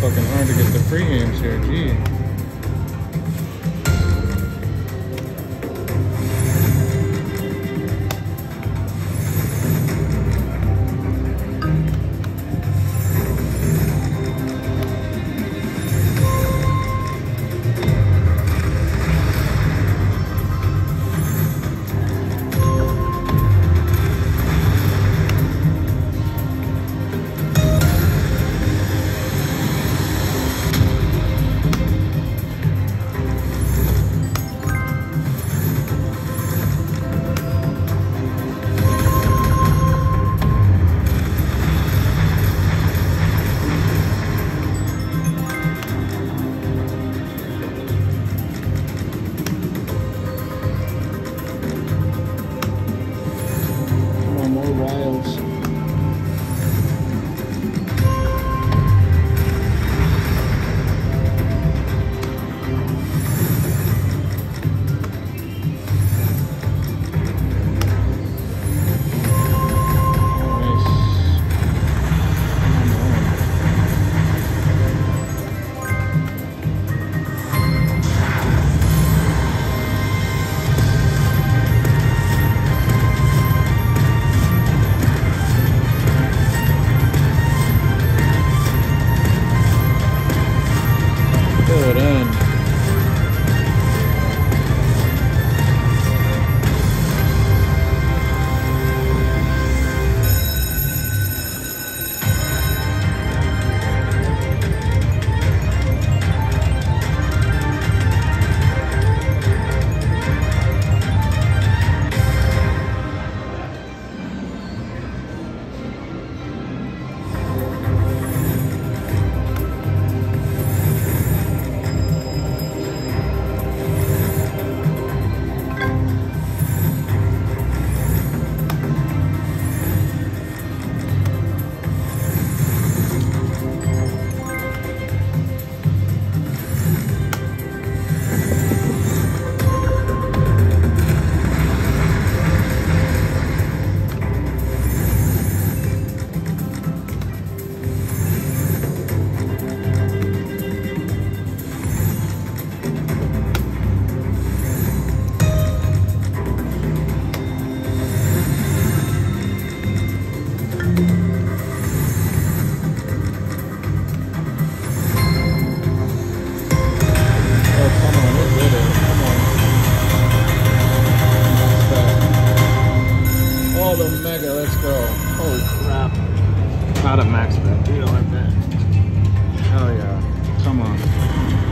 fucking hard to get the free games here, gee. Not a max back. You know like that. Hell yeah. Come on.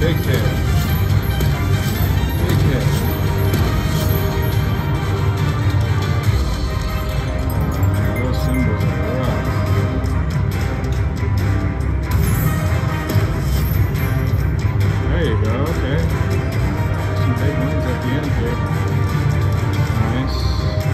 Big head. Big head. Okay. Some big ones at the end here. Nice.